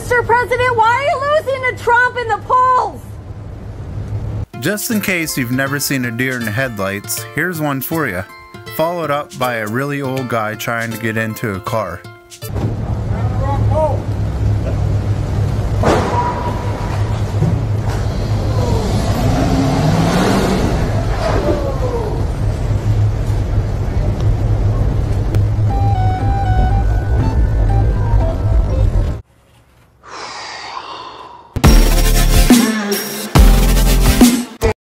Mr. President, why are you losing to Trump in the polls? Just in case you've never seen a deer in the headlights, here's one for you. Followed up by a really old guy trying to get into a car.